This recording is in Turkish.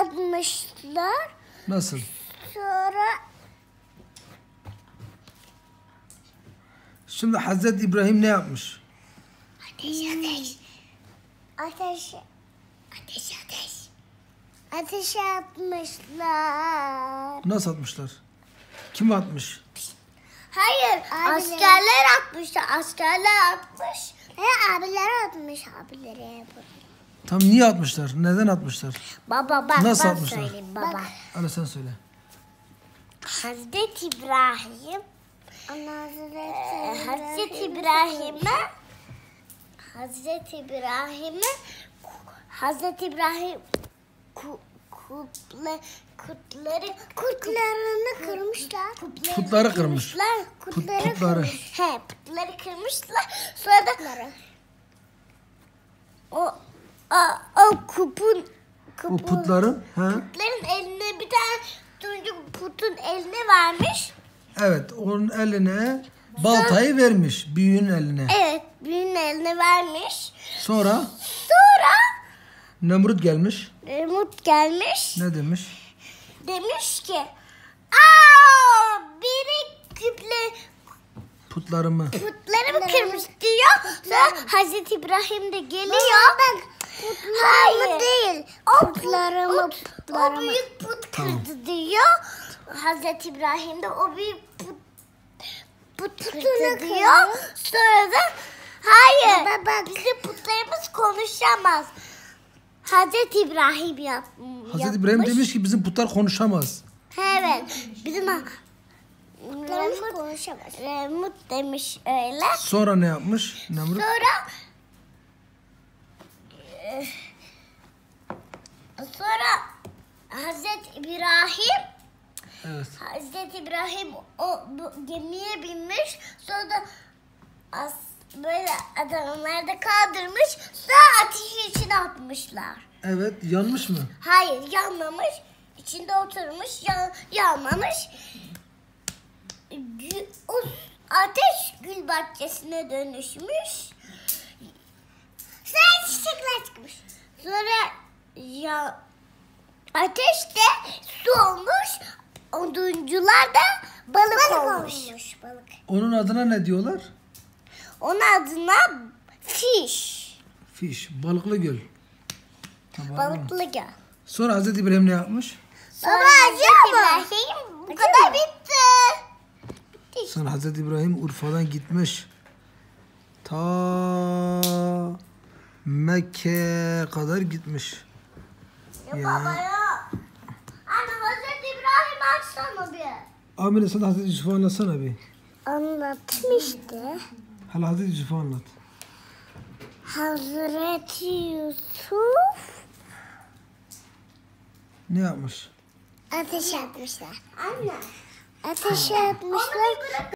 atmışlar. Nasıl? Sonra Şimdi Hazreti İbrahim ne yapmış? ateş ateş. Ateş. Ateş ateş. Ateş atmışlar. Nasıl atmışlar? Kim atmış? Hayır, askerler atmış. Askerler atmış. He, abiler atmış. Abilere yapıyor. Tam niye atmışlar? Neden atmışlar? Baba bak Nasıl ben atmışlar? söyleyeyim baba. Ana sen söyle. Hazreti İbrahim Hazreti, Hazreti İbrahim'e Hazreti İbrahim'e Hazreti İbrahim ku, kutle, kutları kutlarını kırmışlar. Putları kırmış. Kırmışlar. Put- Kutları kırmış. He, putları kırmışlar. Sonra da o o, o kupun O kupun putları. Ha? Putların eline bir tane turuncu putun eline vermiş. Evet onun eline baltayı vermiş. Büyüğün eline. Evet, büyüğün eline vermiş. Sonra Sonra Nemrut gelmiş. Remut gelmiş. Ne demiş? Demiş ki Aa, biri küple Putlarımı. putlarımı kırmış diyor. Sonra Hazreti İbrahim de geliyor. Ben Hayır. değil. O putlarımı, o, o büyük put kırdı diyor. Hazreti İbrahim de o büyük put put kırdı diyor. Sonra da hayır. Bizim putlarımız konuşamaz. Hazreti İbrahim yap, Hazreti İbrahim demiş ki bizim putlar konuşamaz. Evet. Bizim Remut konuşamaz. Remut demiş öyle. Sonra ne yapmış Nemrut? Sonra eh, sonra Hazreti İbrahim Evet. Hazreti İbrahim o bu gemiye binmiş. Sonra da as, böyle adamlar da kaldırmış. Sonra ateşin içine atmışlar. Evet yanmış mı? Hayır yanmamış. İçinde oturmuş yan, yanmamış. Gü- O ateş gül bahçesine dönüşmüş. Sonra çiçekler çıkmış. Sonra ya ateş de su olmuş. Oduncular da balık, olmuş. Balık. Onun adına ne diyorlar? Onun adına fiş. Fiş. Balıklı göl. Tamam. Balıklı göl. Sonra Hazreti İbrahim ne yapmış? Baba acıyor mu? Bu kadar bitti. Bitti. Sonra Hazreti İbrahim Urfa'dan gitmiş. Ta Mekke kadar gitmiş. Ya, Ya. baba ya. Anne Hazreti İbrahim açsana bir. Amine sen Hazreti Yusuf'u anlatsana bir. Anlatmıştı. Hala Hazreti Yusuf'u anlat. Hazreti Yusuf Ne yapmış? ateş atmışlar. Anne. Ateş atmışlar.